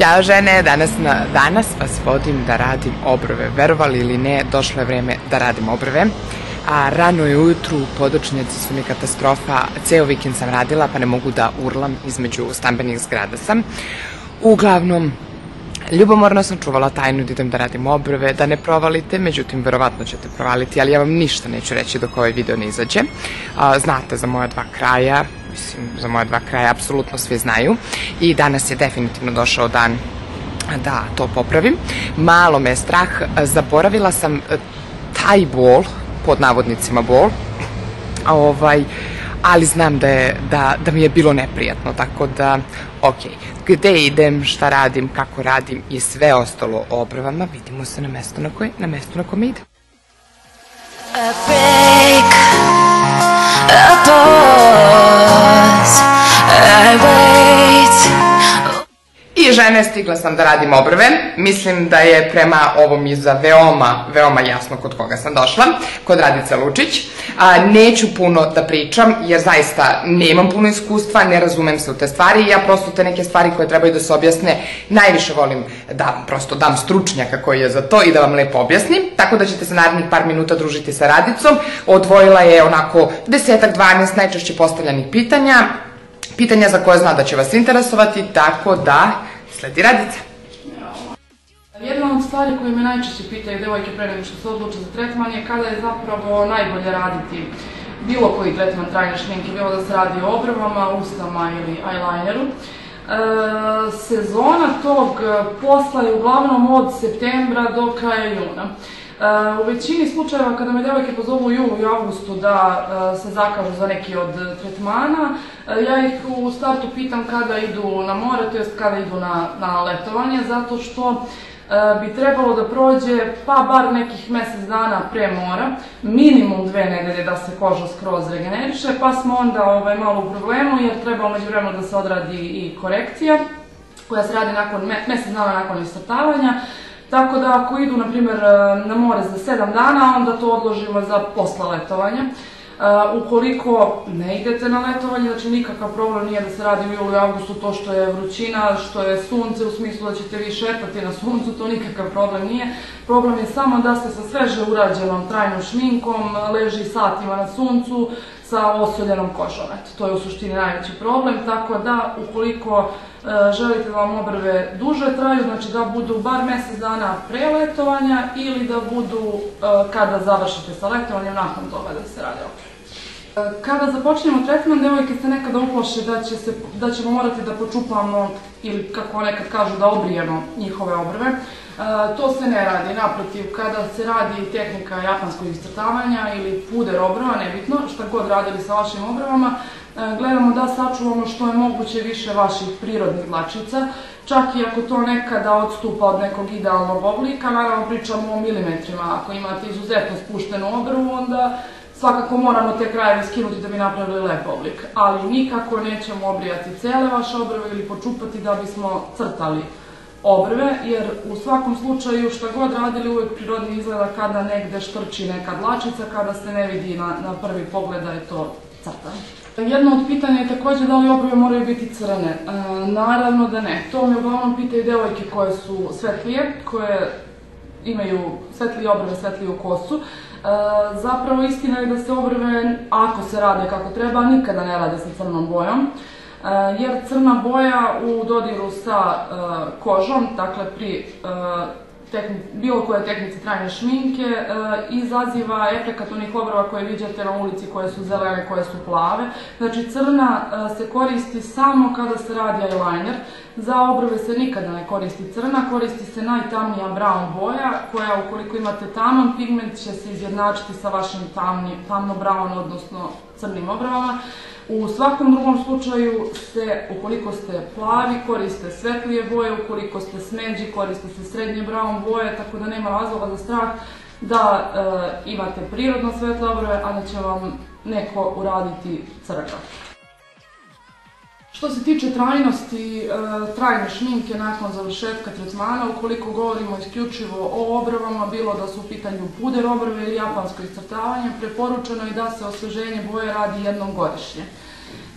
Ćao žene, danas, na, danas vas vodim da radim obrve. Verovali ili ne, došlo je vreme da radim obrve. A rano je ujutru, podočnjaci su mi katastrofa, ceo vikend sam radila pa ne mogu da urlam između stambenih zgrada sam. Uglavnom, Ljubomorno sam čuvala tajnu da idem da radim obrve, da ne provalite, međutim, verovatno ćete provaliti, ali ja vam ništa neću reći dok ovaj video ne izađe. A, znate za moja dva kraja, mislim, za moja dva kraja apsolutno svi znaju i danas je definitivno došao dan da to popravim. Malo me je strah, zaboravila sam e, taj bol, pod navodnicima bol, ovaj, ali znam da, je, da, da mi je bilo neprijatno, tako da, ok, gde idem, šta radim, kako radim i sve ostalo o obrvama, vidimo se na mesto na koje, na mesto na kome idem. A break, a žene, stigla sam da radim obrve. Mislim da je prema ovom iza veoma, veoma jasno kod koga sam došla, kod Radice Lučić. A, neću puno da pričam, jer zaista nemam puno iskustva, ne razumem se u te stvari. Ja prosto te neke stvari koje trebaju da se objasne, najviše volim da prosto dam stručnjaka koji je za to i da vam lepo objasnim. Tako da ćete se narednih par minuta družiti sa Radicom. Odvojila je onako desetak, 12 najčešće postavljanih pitanja pitanja za koje zna da će vas interesovati, tako da sledi Radica. Jedna od stvari koje me najčešće pitaju devojke pre nego što se odluče za tretman je kada je zapravo najbolje raditi bilo koji tretman trajne šminke, bilo da se radi o obrvama, ustima ili eyelineru. E, sezona tog posla je uglavnom od septembra do kraja juna. E, u većini slučajeva kada me devojke pozovu julu i avgustu da e, se zakažu za neki od tretmana, e, ja ih u startu pitam kada idu na more, to jest kada idu na, na letovanje, zato što bi trebalo da prođe pa bar nekih mesec dana pre mora, minimum dve nedelje da se koža skroz regeneriše, pa smo onda ovaj, malo u problemu jer treba umeđu vremenu da se odradi i korekcija koja se radi nakon, mesec dana nakon iscrtavanja. Tako da ako idu, na primjer, na more za 7 dana, onda to odložimo za posla letovanja. Uh, ukoliko ne idete na letovanje, znači nikakav problem nije da se radi u julu i avgustu to što je vrućina, što je sunce, u smislu da ćete vi šetati na suncu, to nikakav problem nije. Problem je samo da ste sa sveže urađenom trajnom šminkom, leži satima na suncu, sa osoljenom kožom. To je u suštini najveći problem, tako da ukoliko e, želite da vam obrve duže traju, znači da budu bar mesec dana pre letovanja ili da budu e, kada završite sa letovanjem nakon toga da se radi obrve. E, kada započnemo tretman, devojke se nekada uplaše da, će se, da ćemo morati da počupamo ili kako nekad kažu da obrijemo njihove obrve. E, to se ne radi, naprotiv, kada se radi tehnika japanskog iscrtavanja ili puder obrva, nebitno, šta god radili sa vašim obrvama, e, gledamo da sačuvamo što je moguće više vaših prirodnih dlačica, čak i ako to nekada odstupa od nekog idealnog oblika, naravno pričamo o milimetrima, ako imate izuzetno spuštenu obrvu, onda svakako moramo te krajeve skinuti da bi napravili lep oblik, ali nikako nećemo obrijati cele vaše obrve ili počupati da bismo crtali obrve, jer u svakom slučaju šta god radili uvek prirodni izgleda kada negde štrči neka dlačica, kada se ne vidi na, prvi pogled da je to crtano. Jedno od pitanja je takođe da li obrve moraju biti crne. E, naravno da ne. To me uglavnom pitaju devojke koje su svetlije, koje imaju svetlije obrve, svetliju kosu. E, zapravo istina je da se obrve, ako se rade kako treba, nikada ne rade sa crnom bojom. Eh, jer crna boja u dodiru sa kožom, dakle pri bilo koje tehnici trajne šminke e, izaziva efekat onih obrva koje viđate na ulici koje su zelene, koje su plave. Znači crna e, se koristi samo kada se radi eyeliner. Za obrve se nikada ne koristi crna, koristi se najtamnija brown boja koja ukoliko imate taman pigment će se izjednačiti sa vašim tamni, tamno brown odnosno crnim obrvama. U svakom drugom slučaju se, ukoliko ste plavi, koriste svetlije boje, ukoliko ste smeđi, koriste se srednje brown boje, tako da nema razloga za strah da e, imate prirodno svetle obrve, a da će vam neko uraditi crga. Što se tiče trajnosti, e, trajne šminke nakon završetka tretmana, ukoliko govorimo isključivo o obrvama, bilo da su u pitanju puder obrve ili japansko iscrtavanje, preporučeno je da se osveženje boje radi jednom godišnje.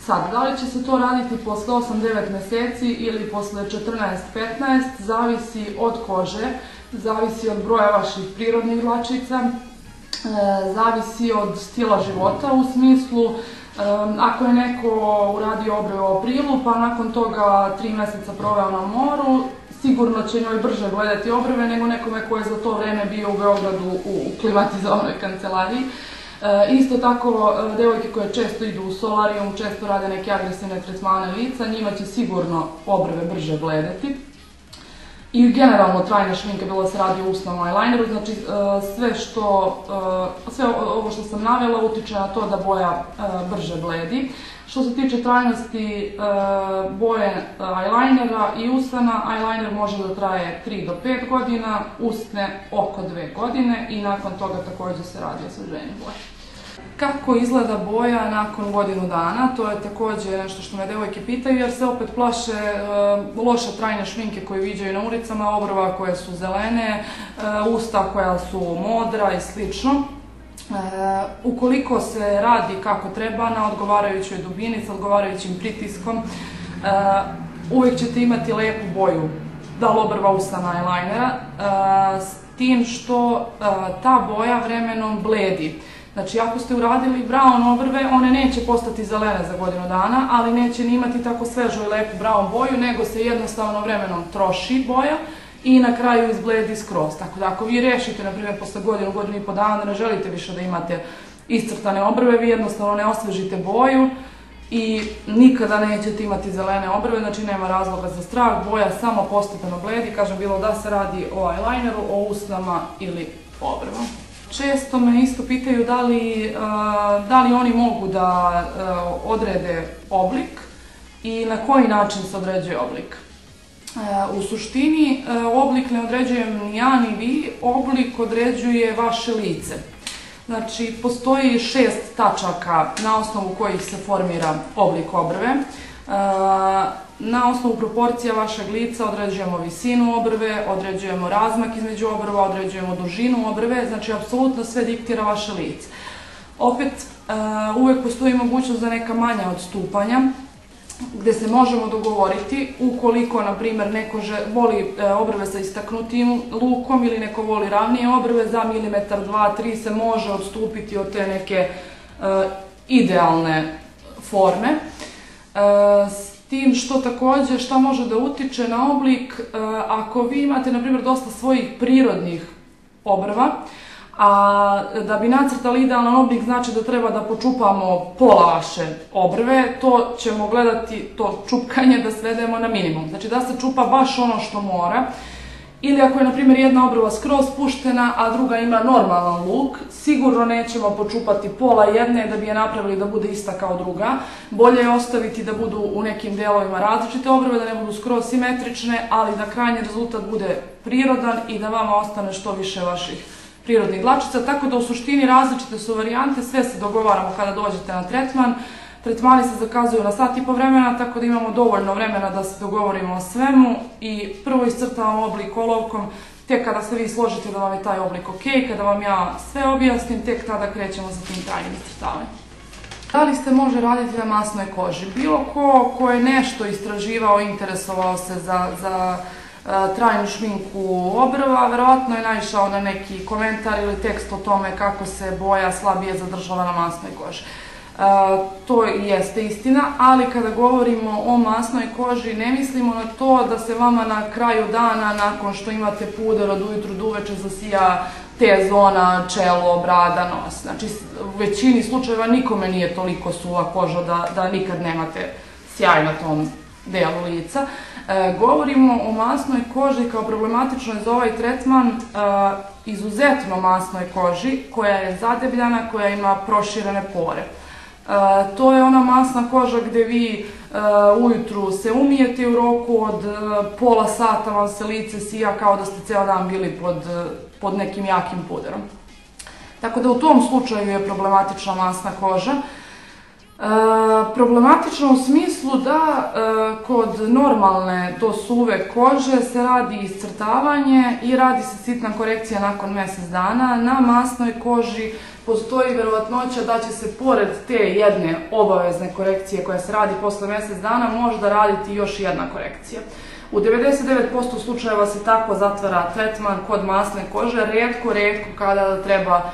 Sad, da li će se to raditi posle 8-9 meseci ili posle 14-15, zavisi od kože, zavisi od broja vaših prirodnih dlačica, e, zavisi od stila života u smislu Um, ako je neko uradio obrve u aprilu, pa nakon toga tri meseca proveo na moru, sigurno će njoj brže gledati obrve nego nekome ko je za to vreme bio u Beogradu u klimatizovanoj kancelariji. E, isto tako, e, devojke koje često idu u solarijum, često rade neke agresivne tretmane lica, njima će sigurno obrve brže gledati. I generalno trajna šminka, bilo da se radi o usnom eyelineru, znači e, sve što, e, sve ovo što sam navela utiče na to da boja e, brže bledi. Što se tiče trajnosti boje eyelinera i usana, eyeliner može da traje 3 do 5 godina, usne oko 2 godine i nakon toga takođe se radi osveženje boje. Kako izgleda boja nakon godinu dana, to je takođe nešto što me devojke pitaju, jer se opet plaše e, loše trajne šminke koje viđaju na ulicama, obrva koje su zelene, e, usta koja su modra i slično. E, ukoliko se radi kako treba, na odgovarajućoj dubini, sa odgovarajućim pritiskom, uvek ćete imati lepu boju, da li obrva usana eyelinera, s tim što ta boja vremenom bledi. Znači, ako ste uradili brown obrve, one neće postati zelene za godinu dana, ali neće ni imati tako svežu i lepu brown boju, nego se jednostavno vremenom troši boja i na kraju izbledi skroz. Tako da ako vi rešite, na primjer, posle godinu, godinu i po dana da ne želite više da imate iscrtane obrve, vi jednostavno ne osvežite boju i nikada nećete imati zelene obrve, znači nema razloga za strah, boja samo postepeno bledi, kažem bilo da se radi o eyelineru, o usnama ili obrvama. Često me isto pitaju da li, da li oni mogu da odrede oblik i na koji način se određuje oblik. U suštini oblik ne određujem ni ja ni vi, oblik određuje vaše lice. Znači, postoji šest tačaka na osnovu kojih se formira oblik obrve. Na osnovu proporcija vašeg lica određujemo visinu obrve, određujemo razmak između obrva, određujemo dužinu obrve, znači apsolutno sve diktira vaše lice. Opet, uh, uvek postoji mogućnost za neka manja odstupanja, gde se možemo dogovoriti ukoliko, na primer, neko voli e, obrve sa istaknutim lukom ili neko voli ravnije obrve, za milimetar, dva, tri se može odstupiti od te neke e, idealne forme. Tim što takođe šta može da utiče na oblik e, ako vi imate, na primjer, dosta svojih prirodnih obrva, a da bi nacrtali idealan oblik znači da treba da počupamo pola vaše obrve, to ćemo gledati, to čupkanje da svedemo na minimum. Znači da se čupa baš ono što mora, Ili ako je, na primjer, jedna obrva skroz puštena, a druga ima normalan luk, sigurno nećemo počupati pola jedne da bi je napravili da bude ista kao druga. Bolje je ostaviti da budu u nekim delovima različite obrve, da ne budu skroz simetrične, ali da krajnji rezultat bude prirodan i da vama ostane što više vaših prirodnih glačica. Tako da u suštini različite su varijante, sve se dogovaramo kada dođete na tretman. Tretmani se zakazuju na sat i po vremena, tako da imamo dovoljno vremena da se dogovorimo o svemu i prvo iscrtavamo oblik olovkom, tek kada se vi složite da vam je taj oblik ok, kada vam ja sve objasnim, tek tada krećemo sa tim trajnim iscrtavanjem. Da li se može raditi na masnoj koži? Bilo ko ko je nešto istraživao, interesovao se za, za uh, trajnu šminku obrva, verovatno je naišao na neki komentar ili tekst o tome kako se boja slabije zadržava na masnoj koži. To jeste istina, ali kada govorimo o masnoj koži ne mislimo na to da se vama na kraju dana nakon što imate puder od ujutru do uveče zasija te zona, čelo, brada, nos. Znači u većini slučajeva nikome nije toliko suva koža da, da nikad nemate sjaj na tom delu lica. E, govorimo o masnoj koži kao problematičnoj za ovaj tretman, e, izuzetno masnoj koži koja je zadebljana, koja ima proširene pore. To je ona masna koža gde vi ujutru se umijete u roku od pola sata vam se lice sija kao da ste ceo dan bili pod, pod nekim jakim puderom. Tako da u tom slučaju je problematična masna koža. Problematično u smislu da kod normalne to suve kože se radi iscrtavanje i radi se sitna korekcija nakon mesec dana. Na masnoj koži postoji verovatnoća da će se pored te jedne obavezne korekcije koja se radi posle mjesec dana možda raditi još jedna korekcija. U 99% slučajeva se tako zatvara tretman kod masne kože, redko, redko kada treba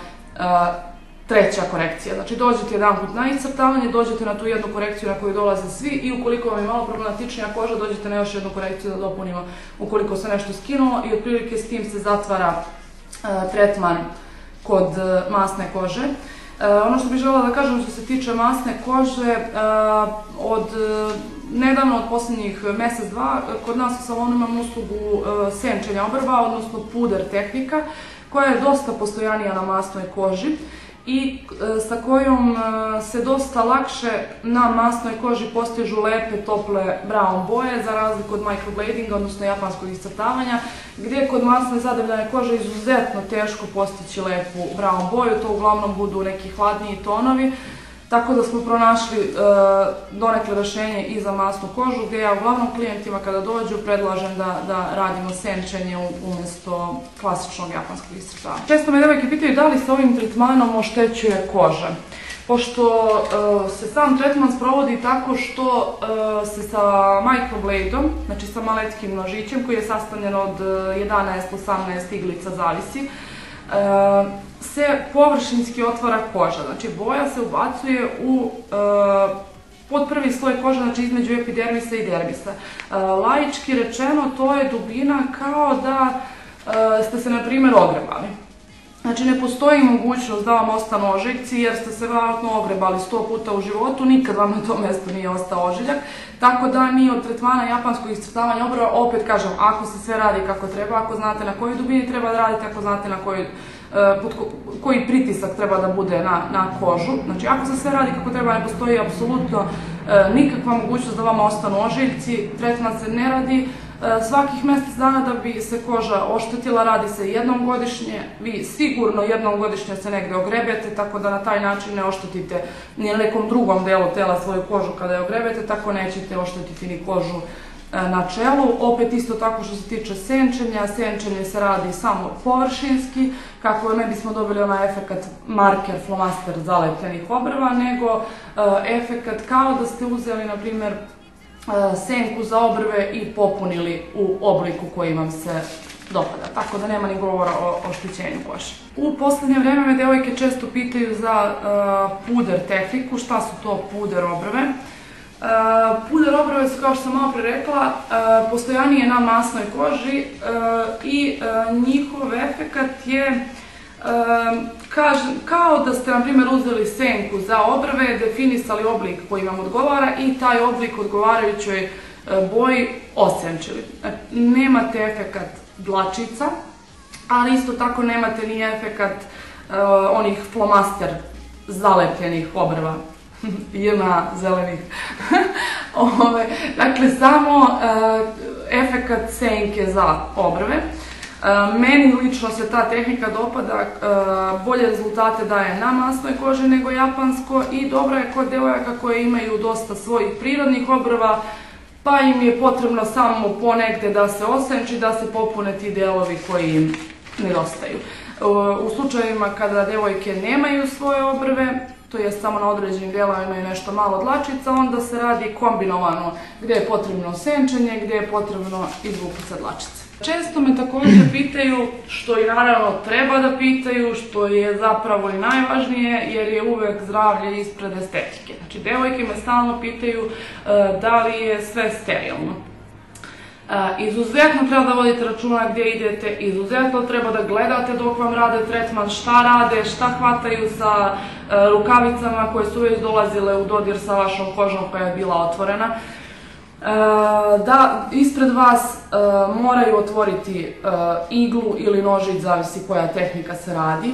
treća korekcija. Znači dođete jedan put na iscrtavanje, dođete na tu jednu korekciju na koju dolaze svi i ukoliko vam je malo problematičnija koža, dođete na još jednu korekciju da dopunimo ukoliko se nešto skinulo i otprilike s tim se zatvara uh, tretman kod uh, masne kože. Uh, ono što bih želela da kažem što se tiče masne kože, od nedavno od posljednjih mjesec, dva, kod nas u salonu imamo uslugu senčenja obrva, odnosno puder tehnika, koja je dosta postojanija na masnoj koži i e, sa kojom e, se dosta lakše na masnoj koži postižu lepe, tople brown boje, za razliku od microbladinga, odnosno japanskog iscrtavanja, gdje kod masne zadebljane kože izuzetno teško postići lepu brown boju, to uglavnom budu neki hladniji tonovi, Tako da smo pronašli e, donekle rešenje i za masnu kožu, gdje ja uglavnom klijentima kada dođu predlažem da, da radimo senčenje umjesto klasičnog japanskog iscrtavanja. Često me devojke pitaju da li se ovim tretmanom oštećuje koža. Pošto e, se sam tretman sprovodi tako što e, se sa microbladeom, znači sa maletskim nožićem koji je sastavljen od 11-18 iglica zavisi, se površinski otvara koža. Znači boja se ubacuje u e, pod prvi sloj kože, znači između epidermisa i dermisa. E, laički rečeno, to je dubina kao da e, ste se, na primjer, ogrebali. Znači, ne postoji mogućnost da vam ostanu ožiljci, jer ste se vjerojatno ogrebali sto puta u životu, nikad vam na tom mjestu nije ostao ožiljak. Tako da mi od tretmana japanskog iscrtavanja obrva, opet kažem, ako se sve radi kako treba, ako znate na kojoj dubini treba da radite, ako znate na kojoj pod koji pritisak treba da bude na, na kožu. Znači, ako se sve radi kako treba, ne postoji apsolutno eh, nikakva mogućnost da vama ostanu ožiljci, tretman se ne radi svakih mjesec dana da bi se koža oštetila, radi se jednom godišnje, vi sigurno jednom godišnje se negde ogrebete, tako da na taj način ne oštetite ni nekom drugom delu tela svoju kožu. Kada je ogrebete, tako nećete oštetiti ni kožu E, na čelu. Opet isto tako što se tiče senčenja, senčenje se radi samo površinski, kako ne bismo dobili onaj efekat marker, flomaster zalepljenih obrva, nego uh, efekat kao da ste uzeli, na primjer, senku za obrve i popunili u obliku koji vam se dopada. Tako da nema ni govora o oštećenju koše. U poslednje vreme me devojke često pitaju za uh, puder tehniku, šta su to puder obrve. Uh, puder obrove su, kao što sam malo pre rekla, postojanije na masnoj koži i njihov efekat je uh, kaž, kao da ste, na primjer, uzeli senku za obrve, definisali oblik koji vam odgovara i taj oblik odgovarajućoj uh, boji osenčili. Uh, nemate efekat dlačica, ali isto tako nemate ni efekat uh, onih flomaster zalepljenih obrva ima zelenih. Ove, dakle, samo efekat senke za obrve. Uh, meni lično se ta tehnika dopada, uh, bolje rezultate daje na masnoj koži nego japansko i dobra je kod devojaka koje imaju dosta svojih prirodnih obrva, pa im je potrebno samo ponegde da se osenči, da se popune ti delovi koji im nedostaju. Uh, u slučajevima kada devojke nemaju svoje obrve, to je samo na određenim dijelovima imaju nešto malo dlačica, onda se radi kombinovano gdje je potrebno senčenje, gdje je potrebno izvuku sa dlačice. Često me također pitaju, što i naravno treba da pitaju, što je zapravo i najvažnije, jer je uvek zdravlje ispred estetike. Znači, devojke me stalno pitaju uh, da li je sve sterilno. Izuzetno treba da vodite računa gdje idete, izuzetno treba da gledate dok vam rade tretman, šta rade, šta hvataju sa e, rukavicama koje su već dolazile u dodir sa vašom kožom koja je bila otvorena. E, da ispred vas e, moraju otvoriti iglu ili nožić, zavisi koja tehnika se radi.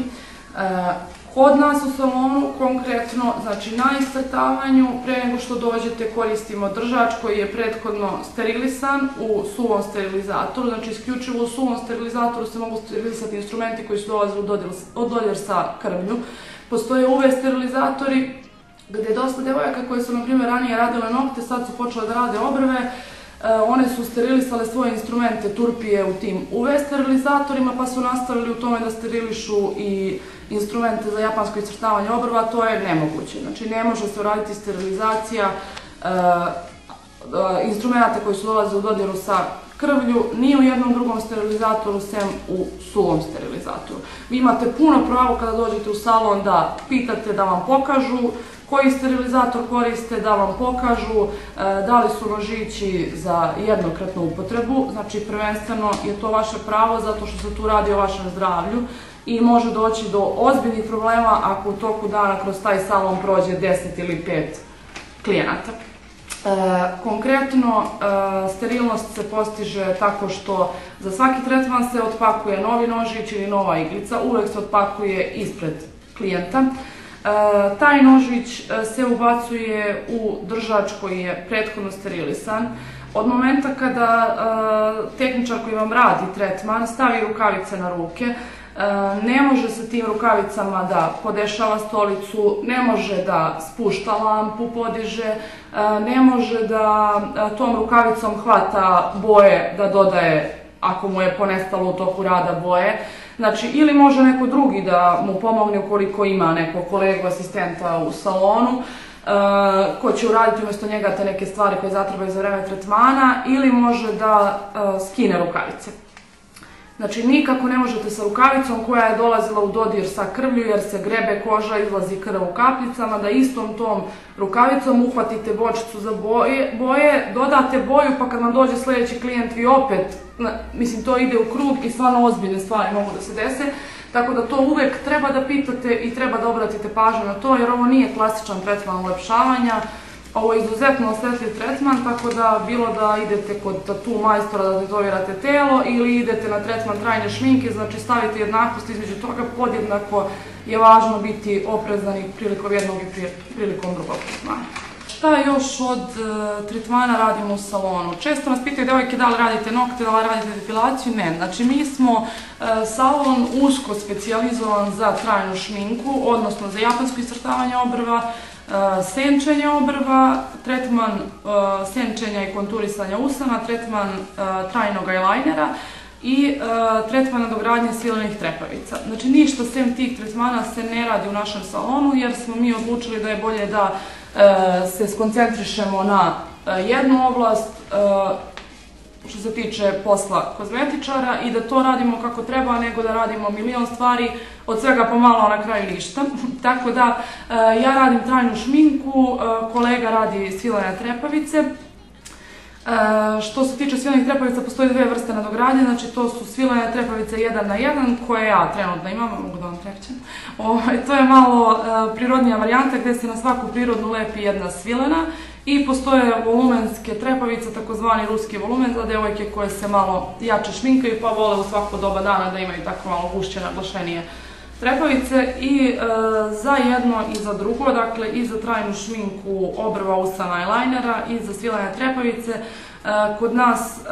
Kod nas u salonu konkretno, znači na iscrtavanju, pre nego što dođete koristimo držač koji je prethodno sterilisan u suvom sterilizatoru, znači isključivo u suvom sterilizatoru se mogu sterilisati instrumenti koji su dolazili od dodir sa krvlju. Postoje UV sterilizatori gde dosta devojaka koje su, na primjer, ranije radile nokte, sad su počele da rade obrve, E, one su sterilisale svoje instrumente turpije u tim UV sterilizatorima, pa su nastavili u tome da sterilišu i instrumente za japansko iscrtavanje obrva, to je nemoguće. Znači ne može se uraditi sterilizacija e, e, instrumenta koji su dolaze u dodiru sa krvlju, ni u jednom drugom sterilizatoru, sem u suvom sterilizatoru. Vi imate puno pravo kada dođete u salon da pitate da vam pokažu koji sterilizator koriste, da vam pokažu e, da li su nožići za jednokratnu upotrebu, znači prvenstveno je to vaše pravo zato što se tu radi o vašem zdravlju i može doći do ozbiljnih problema ako u toku dana kroz taj salon prođe 10 ili 5 klijenata. E, konkretno, e, sterilnost se postiže tako što za svaki tretman se otpakuje novi nožić ili nova iglica, uvek se otpakuje ispred klijenta. E, taj nožić e, se ubacuje u držač koji je prethodno sterilisan. Od momenta kada e, tehničar koji vam radi tretman stavi rukavice na ruke, ne može sa tim rukavicama da podešava stolicu, ne može da spušta lampu, podiže, ne može da tom rukavicom hvata boje da dodaje ako mu je ponestalo u toku rada boje. Znači, ili može neko drugi da mu pomogne ukoliko ima nekog kolegu asistenta u salonu, ko će uraditi umjesto njega te neke stvari koje zatrebaju za vreme tretmana, ili može da skine rukavice. Znači, nikako ne možete sa rukavicom koja je dolazila u dodir sa krvlju jer se grebe koža, izlazi krv u kapljicama, da istom tom rukavicom uhvatite bočicu za boje, dodate boju pa kad vam dođe sledeći klijent vi opet, mislim to ide u krug i stvarno ozbiljne stvari mogu da se dese, tako da to uvek treba da pitate i treba da obratite pažnju na to jer ovo nije klasičan tretman ulepšavanja, Ovo je izuzetno osjetljiv tretman, tako da bilo da idete kod tatu majstora da tetovirate telo ili idete na tretman trajne šminke, znači stavite jednakost između toga, podjednako je važno biti oprezan i prilikom jednog i prilikom drugog tretmana. Šta još od e, tretmana radimo u salonu? Često nas pitaju devojke da li radite nokte, da li radite depilaciju, ne. Znači mi smo e, salon usko specijalizovan za trajnu šminku, odnosno za japansko iscrtavanje obrva, senčenje obrva, tretman senčenja i konturisanja usana, tretman trajnog eylinera i tretman nadogradnje silenih trepavica. Znači ništa sem tih tretmana se ne radi u našem salonu jer smo mi odlučili da je bolje da se skoncentrišemo na jednu oblast što se tiče posla kozmetičara i da to radimo kako treba, nego da radimo milion stvari, od svega pomalo, na kraju ništa. Tako da, e, ja radim trajnu šminku, e, kolega radi svilene trepavice. E, što se tiče svilenih trepavica, postoji dve vrste nadogradnje, znači to su svilene trepavice jedan na jedan, koje ja trenutno imam, mogu da vam trećem. Ovaj, to je malo prirodnija varijanta gde se na svaku prirodnu lepi jedna svilena I postoje volumenske trepavice, takozvani ruski volumen za devojke koje se malo jače šminkaju pa vole u svako doba dana da imaju tako malo gušće naglašenije trepavice i e, za jedno i za drugo, dakle i za trajnu šminku obrva usana eyelinera i za svilane trepavice. E, kod nas e,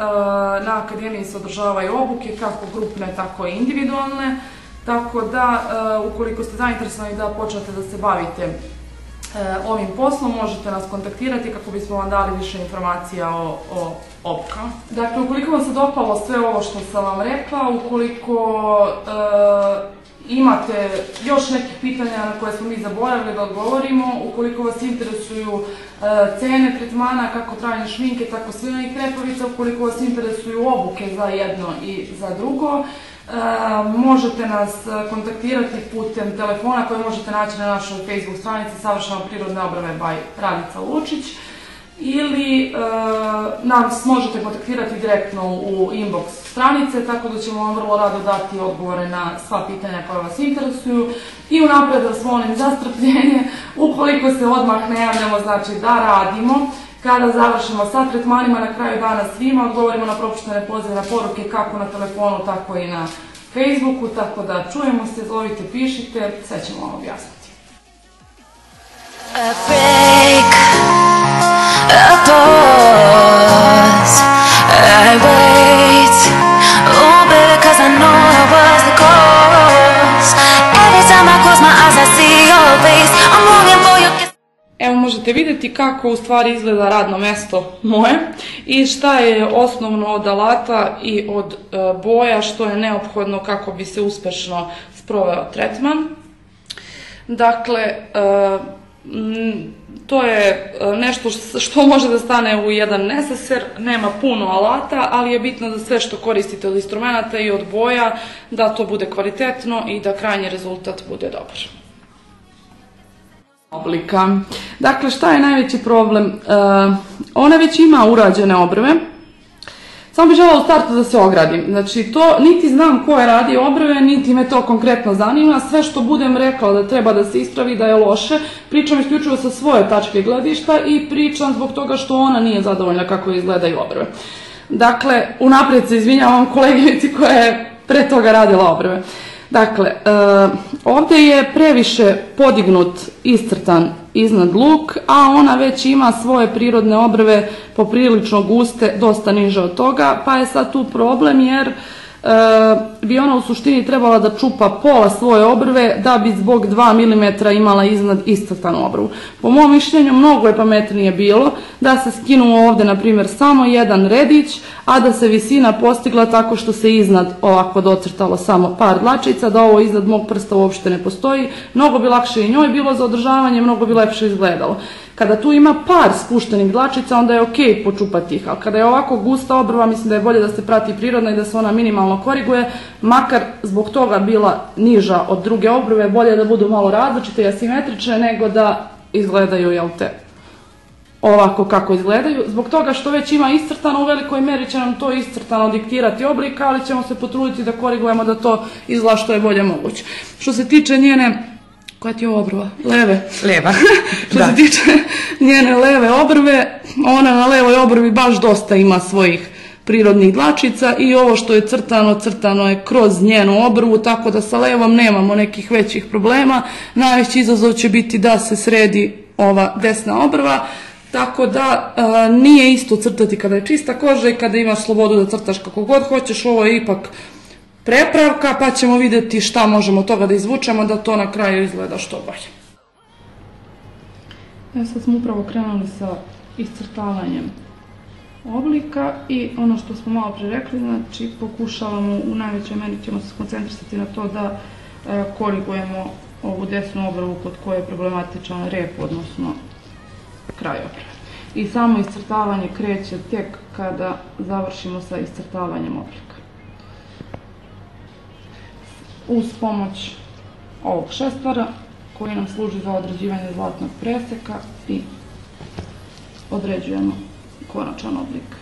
na akademiji se održavaju obuke kako grupne tako i individualne, tako da ukoliko ste zainteresovani da počnete da se bavite ovim poslom možete nas kontaktirati kako bismo vam dali više informacija o, o opkama. Dakle, ukoliko vam se dopalo sve ovo što sam vam rekla, ukoliko e, imate još nekih pitanja na koje smo mi zaboravili da odgovorimo, ukoliko vas interesuju e, cene tretmana, kako trajne šminke, tako svilenih krepavica, ukoliko vas interesuju obuke za jedno i za drugo, E, možete nas e, kontaktirati putem telefona koje možete naći na našoj Facebook stranici Savršeno prirodne obrave by Radica Lučić ili e, nas možete kontaktirati direktno u inbox stranice, tako da ćemo vam vrlo rado dati odgovore na sva pitanja koja vas interesuju. I unapred vas molim za strpljenje, ukoliko se odmah ne javljamo, znači da radimo, Kada završimo sa tretmanima na kraju dana svima, odgovorimo na propuštene pozive na poruke kako na telefonu, tako i na Facebooku, tako da čujemo se, zovite, pišite, sve ćemo vam objasniti. Break, I know the. Every time I close my eyes, I see face. I'm Evo možete vidjeti kako u stvari izgleda radno mesto moje i šta je osnovno od alata i od e, boja što je neophodno kako bi se uspešno sproveo tretman. Dakle, e, to je e, nešto što može da stane u jedan neseser, nema puno alata, ali je bitno da sve što koristite od instrumenta i od boja, da to bude kvalitetno i da krajnji rezultat bude dobar. Oblika. Dakle, šta je najveći problem? E, ona već ima urađene obrve, samo bih želela u startu da se ogradim. Znači, to niti znam ko je radio obrve, niti me to konkretno zanima. Sve što budem rekla da treba da se ispravi, da je loše, pričam isključivo sa svoje tačke gledišta i pričam zbog toga što ona nije zadovoljna kako izgledaju obrve. Dakle, unaprijed se izvinjavam koleginici koja je pre toga radila obrve. Dakle, e, ovdje je previše podignut, iscrtan iznad luk, a ona već ima svoje prirodne obrve poprilično guste, dosta niže od toga, pa je sad tu problem jer bi ona u suštini trebala da čupa pola svoje obrve da bi zbog 2 mm imala iznad iscrtanu obrvu. Po mom mišljenju mnogo je pametnije bilo da se skinu ovdje na primjer samo jedan redić, a da se visina postigla tako što se iznad ovako docrtalo samo par dlačica, da ovo iznad mog prsta uopšte ne postoji. Mnogo bi lakše i njoj bilo za održavanje, mnogo bi lepše izgledalo. Kada tu ima par spuštenih dlačica, onda je ok počupati ih, ali kada je ovako gusta obrva, mislim da je bolje da se prati prirodno i da se ona minimalno koriguje, makar zbog toga bila niža od druge obrve, bolje da budu malo različite i asimetrične nego da izgledaju, jel te, ovako kako izgledaju. Zbog toga što već ima iscrtano, u velikoj meri će nam to iscrtano diktirati oblika, ali ćemo se potruditi da korigujemo da to izgleda što je bolje moguće. Što se tiče njene koja ti je obrva? Leve. Leva. Što da. se tiče njene leve obrve, ona na levoj obrvi baš dosta ima svojih prirodnih dlačica i ovo što je crtano, crtano je kroz njenu obrvu, tako da sa levom nemamo nekih većih problema. Najveći izazov će biti da se sredi ova desna obrva, tako da a, nije isto crtati kada je čista koža i kada imaš slobodu da crtaš kako god hoćeš, ovo je ipak prepravka, pa ćemo vidjeti šta možemo od toga da izvučemo da to na kraju izgleda što bolje. Evo sad smo upravo krenuli sa iscrtavanjem oblika i ono što smo malo pre rekli, znači pokušavamo u najvećoj meri ćemo se skoncentrisati na to da e, korigujemo ovu desnu obrvu kod koje je problematičan rep, odnosno kraj obrve. I samo iscrtavanje kreće tek kada završimo sa iscrtavanjem oblika. Uz pomoć ovog šestvara koji nam služi za određivanje zlatnog preseka i određujemo konačan oblik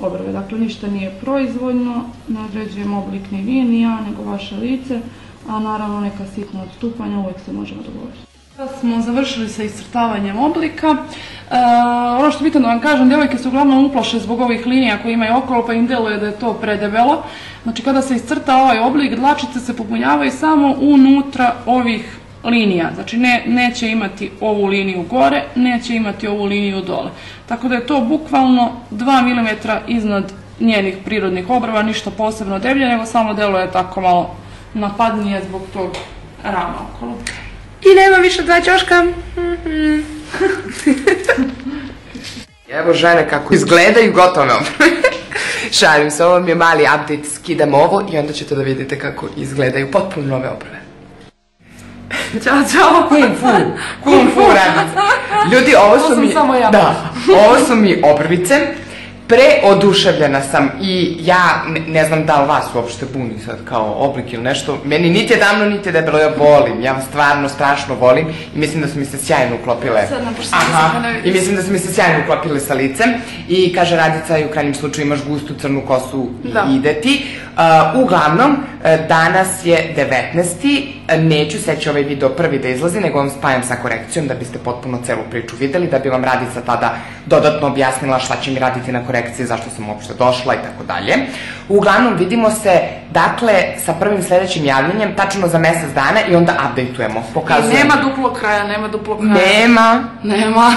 obrve. Dakle, ništa nije proizvoljno, ne određujemo oblik ni vi, ni ja, nego vaše lice, a naravno neka sitna odstupanja uvijek se možemo dogovoriti. Sada smo završili sa iscrtavanjem oblika. E, ono što bitno da vam kažem, djevojke se uglavnom uplaše zbog ovih linija koje imaju okolo, pa im deluje da je to predebelo. Znači, kada se iscrta ovaj oblik, dlačice se popunjavaju samo unutra ovih linija. Znači ne, neće imati ovu liniju gore, neće imati ovu liniju dole. Tako da je to bukvalno 2 mm iznad njenih prirodnih obrva, ništa posebno deblje, nego samo deluje tako malo napadnije zbog tog rama okolo. I nema više dva ćoška. Mhm. Evo žene kako izgledaju gotove obrve. Šalim se, ovo mi je mali update, skidam ovo i onda ćete da vidite kako izgledaju potpuno nove obrve. Ćao, čao! Kung fu, kung fu radice. Ljudi, ovo su To sam mi... samo ja. Da, ovo su mi obrvice. Preoduševljena sam i ja ne, ne znam da li vas uopšte buni sad kao oblik ili nešto. Meni niti je davno, niti je debelo, ja volim. Ja vas stvarno strašno volim i mislim da su mi se sjajno uklopile. Aha, i mislim da su mi se sjajno uklopile sa licem. I kaže Radica i u krajnjem slučaju imaš gustu crnu kosu i Da. ide ti. Uh, uglavnom, uh, danas je 19. Uh, Neću seći ovaj video prvi da izlazi, nego vam spajam sa korekcijom da biste potpuno celu priču videli, da bi vam Radica tada dodatno objasnila šta će mi raditi na korekciji, zašto sam uopšte došla i tako dalje. Uglavnom, vidimo se, dakle, sa prvim sledećim javljanjem, tačno za mesec dana i onda updateujemo, I pokazujemo. nema duplog kraja, nema duplog kraja. Nema. Nema.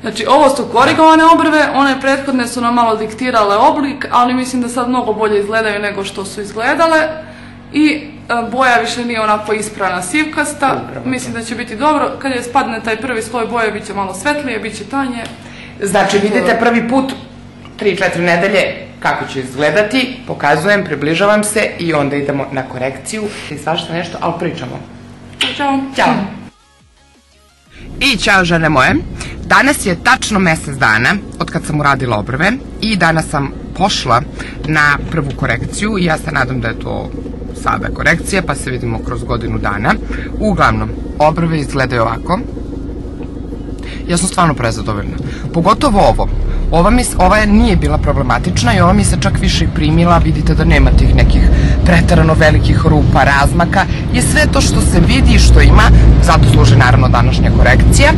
Znači, ovo su korigovane obrve, one prethodne su nam malo diktirale oblik, ali mislim da sad mnogo bolje izgledaju nego što su izgledale. I e, boja više nije onako isprana sivkasta. Upravo. Mislim da će biti dobro. Kad je spadne taj prvi sloj boje, bit će malo svetlije, bit će tanje. Znači, vidite prvi put 3-4 nedelje kako će izgledati, pokazujem, približavam se i onda idemo na korekciju i svašta nešto, ali pričamo. Ćao. Ćao. I ćao žene moje. Danas je tačno mesec dana od kad sam uradila obrve i danas sam pošla na prvu korekciju i ja se nadam da je to sada korekcija pa se vidimo kroz godinu dana. Uglavnom, obrve izgledaju ovako. Ja sam stvarno prezadovoljna. Pogotovo ovo. Ova, mi, ova nije bila problematična i ova mi se čak više i primila. Vidite da nema tih nekih pretarano velikih rupa, razmaka. I sve to što se vidi i što ima, zato služi naravno današnja korekcija.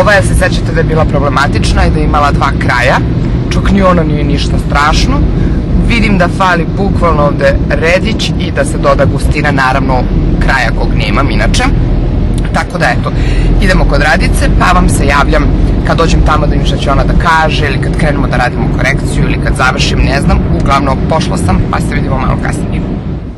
Ova, ja se sećate da je bila problematična i da je imala dva kraja. Čak ni ona nije ništa strašno. Vidim da fali bukvalno ovde redić i da se doda gustina, naravno kraja kog nemam inače. Tako da eto, idemo kod Radice, pa vam se javljam kad dođem tamo da im šta će ona da kaže ili kad krenemo da radimo korekciju ili kad završim, ne znam. Uglavnom, pošla sam, pa se vidimo malo kasnije.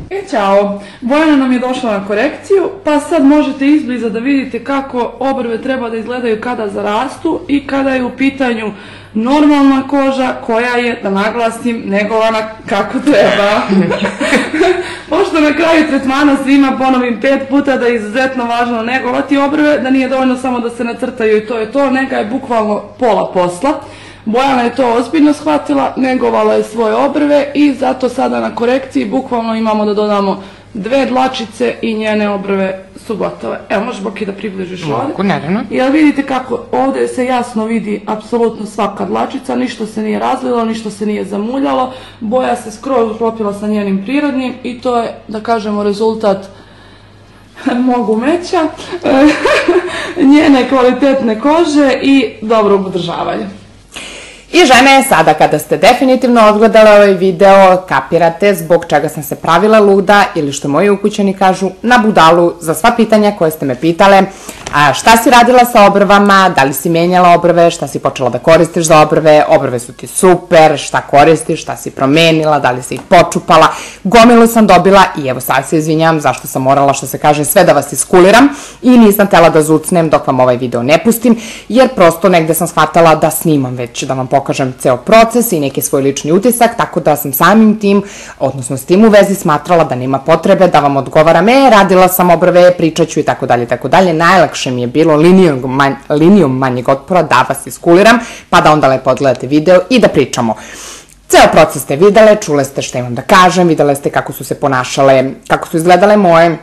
E, Ćao, Bojana nam je došla na korekciju, pa sad možete izbliza da vidite kako obrve treba da izgledaju kada zarastu i kada je u pitanju normalna koža koja je, da naglasim, negovana kako treba. Pošto na kraju tretmana svima ponovim pet puta da je izuzetno važno negovati obrve, da nije dovoljno samo da se nacrtaju i to je to, neka je bukvalno pola posla. Bojana je to ozbiljno shvatila, negovala je svoje obrve i zato sada na korekciji bukvalno imamo da dodamo dve dlačice i njene obrve su gotove. Evo, možeš Boki da približiš ovde. Mogu, naravno. Jel vidite kako ovde se jasno vidi apsolutno svaka dlačica, ništa se nije razlilo, ništa se nije zamuljalo, boja se skroz uklopila sa njenim prirodnim i to je, da kažemo, rezultat mog umeća, njene kvalitetne kože i dobrog održavanja. I žene, sada kada ste definitivno odgledale ovaj video, kapirate zbog čega sam se pravila luda ili što moji ukućani kažu, na budalu za sva pitanja koje ste me pitale. A, šta si radila sa obrvama, da li si menjala obrve, šta si počela da koristiš za obrve, obrve su ti super, šta koristiš, šta si promenila, da li si ih počupala. Gomilu sam dobila i evo sad se izvinjam zašto sam morala, što se kaže, sve da vas iskuliram i nisam tela da zucnem dok vam ovaj video ne pustim, jer prosto negde sam shvatala da snimam već, da vam pokažem ceo proces i neki svoj lični utisak, tako da sam samim tim, odnosno s tim u vezi smatrala da nema potrebe da vam odgovaram, e, radila sam obrve, pričat ću i tako dalje, tako dalje. Najlakše mi je bilo linijom, manj, linijom manjeg otpora da vas iskuliram, pa da onda lepo odgledate video i da pričamo. Ceo proces ste videle, čule ste šta imam da kažem, videle ste kako su se ponašale, kako su izgledale moje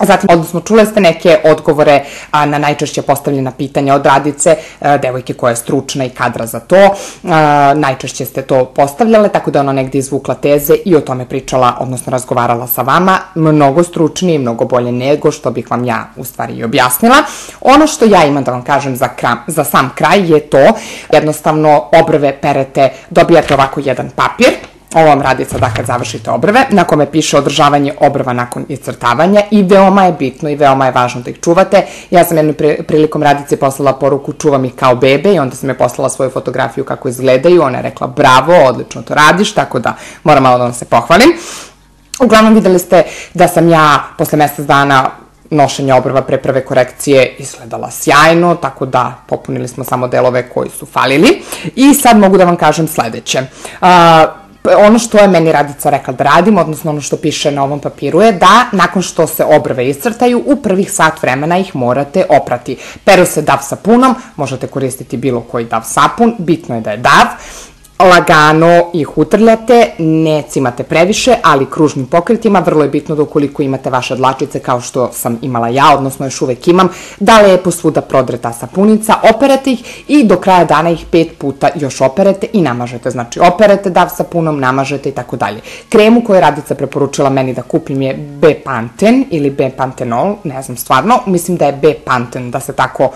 Zatim, odnosno, čule ste neke odgovore a, na najčešće postavljena pitanja od radice, a, devojke koja je stručna i kadra za to. A, najčešće ste to postavljale, tako da ona negde izvukla teze i o tome pričala, odnosno razgovarala sa vama, mnogo stručnije i mnogo bolje nego što bih vam ja u stvari i objasnila. Ono što ja imam da vam kažem za, kram, za sam kraj je to, jednostavno obrve perete, dobijate ovako jedan papir, Ovo vam radi sada kad završite obrve, na kome piše održavanje obrva nakon iscrtavanja i veoma je bitno i veoma je važno da ih čuvate. Ja sam jednom prilikom radice poslala poruku čuvam ih kao bebe i onda sam je poslala svoju fotografiju kako izgledaju. Ona je rekla bravo, odlično to radiš, tako da moram malo da vam se pohvalim. Uglavnom videli ste da sam ja posle mesec dana nošenja obrva pre prve korekcije izgledala sjajno, tako da popunili smo samo delove koji su falili. I sad mogu da vam kažem sledeće. Uh, ono što je meni Radica rekla da radim, odnosno ono što piše na ovom papiru je da nakon što se obrve iscrtaju, u prvih sat vremena ih morate oprati. Peru se dav sapunom, možete koristiti bilo koji dav sapun, bitno je da je dav lagano ih utrljate, ne cimate previše, ali kružnim pokretima, vrlo je bitno da ukoliko imate vaše dlačice kao što sam imala ja, odnosno još uvek imam, da lepo svuda prodre ta sapunica, operete ih i do kraja dana ih pet puta još operete i namažete. Znači, operete dav sapunom, namažete i tako dalje. Kremu koju je Radica preporučila meni da kupim je B-Panten ili B-Pantenol, ne znam stvarno, mislim da je B-Panten, da se tako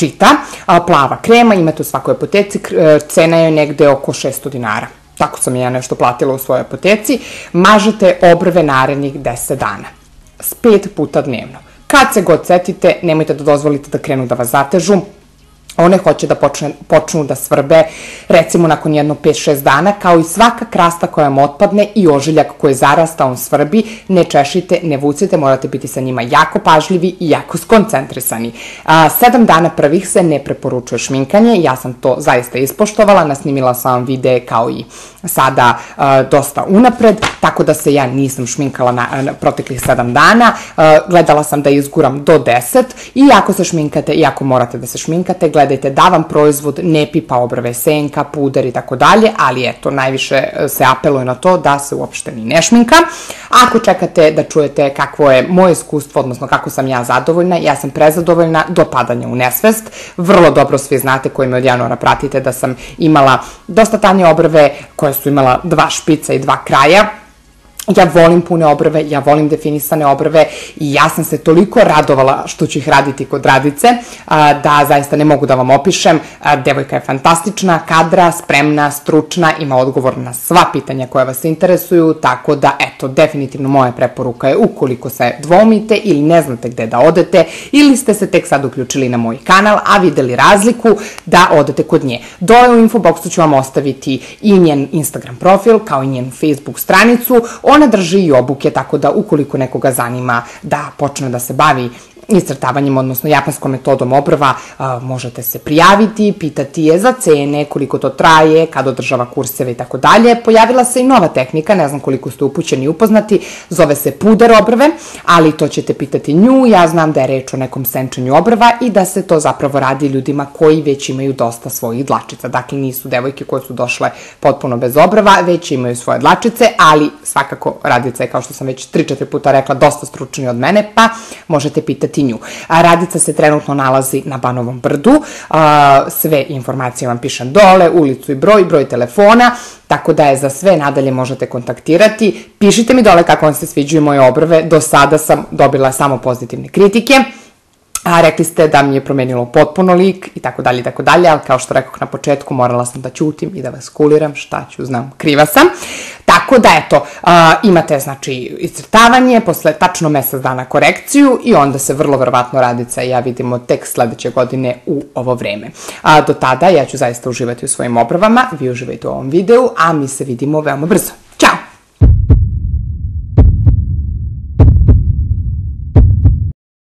čita, a, plava krema, imate u svakoj apoteci, e, cena je negde oko 600 dinara. Tako sam ja nešto platila u svojoj apoteci. Mažete obrve narednih 10 dana. S pet puta dnevno. Kad se god setite, nemojte da dozvolite da krenu da vas zatežu, one hoće da počne, počnu da svrbe recimo nakon jedno 5-6 dana, kao i svaka krasta koja vam otpadne i ožiljak koji zarasta, on svrbi, ne češite, ne vucite, morate biti sa njima jako pažljivi i jako skoncentrisani. A, sedam dana prvih se ne preporučuje šminkanje, ja sam to zaista ispoštovala, nasnimila sam vam videe kao i sada a, dosta unapred, tako da se ja nisam šminkala na, na proteklih sedam dana, a, gledala sam da izguram do 10 i ako se šminkate i ako morate da se šminkate, gledajte da vam proizvod ne pipa obrve, senka, puder i tako dalje, ali eto, najviše e, se apeluje na to da se uopšte ni ne šminka. Ako čekate da čujete kakvo je moje iskustvo, odnosno kako sam ja zadovoljna, ja sam prezadovoljna do padanja u nesvest. Vrlo dobro svi znate koji me od januara pratite da sam imala dosta tanje obrve koje su imala dva špica i dva kraja Ja volim pune obrve, ja volim definisane obrve i ja sam se toliko radovala što ću ih raditi kod radice, da zaista ne mogu da vam opišem. Devojka je fantastična, kadra, spremna, stručna, ima odgovor na sva pitanja koja vas interesuju, tako da, eto, definitivno moja preporuka je ukoliko se dvomite ili ne znate gde da odete ili ste se tek sad uključili na moj kanal, a videli razliku, da odete kod nje. Dole u infoboksu ću vam ostaviti i njen Instagram profil, kao i njen Facebook stranicu. Ona drži i obuke, tako da ukoliko nekoga zanima da počne da se bavi iscrtavanjem, odnosno japanskom metodom obrva, možete se prijaviti, pitati je za cene, koliko to traje, kad održava kurseve i tako dalje. Pojavila se i nova tehnika, ne znam koliko ste upućeni i upoznati, zove se puder obrve, ali to ćete pitati nju, ja znam da je reč o nekom senčenju obrva i da se to zapravo radi ljudima koji već imaju dosta svojih dlačica. Dakle, nisu devojke koje su došle potpuno bez obrva, već imaju svoje dlačice, ali svakako radica je, kao što sam već 3-4 puta rekla, dosta stručniji od mene, pa možete pitati nju. A, radica se trenutno nalazi na Banovom brdu, a, sve informacije vam pišem dole, ulicu i broj, broj telefona, tako da je za sve nadalje možete kontaktirati. Pišite mi dole kako vam se sviđaju moje obrve, do sada sam dobila samo pozitivne kritike. A rekli ste da mi je promenilo potpuno lik i tako dalje i tako dalje, ali kao što rekoh na početku morala sam da ćutim i da vas kuliram, šta ću, znam, kriva sam. Tako da, eto, a, imate, znači, iscrtavanje, posle tačno mesec dana korekciju i onda se vrlo verovatno radica i ja vidimo tek sledeće godine u ovo vreme. A, do tada ja ću zaista uživati u svojim obrvama, vi uživajte u ovom videu, a mi se vidimo veoma brzo.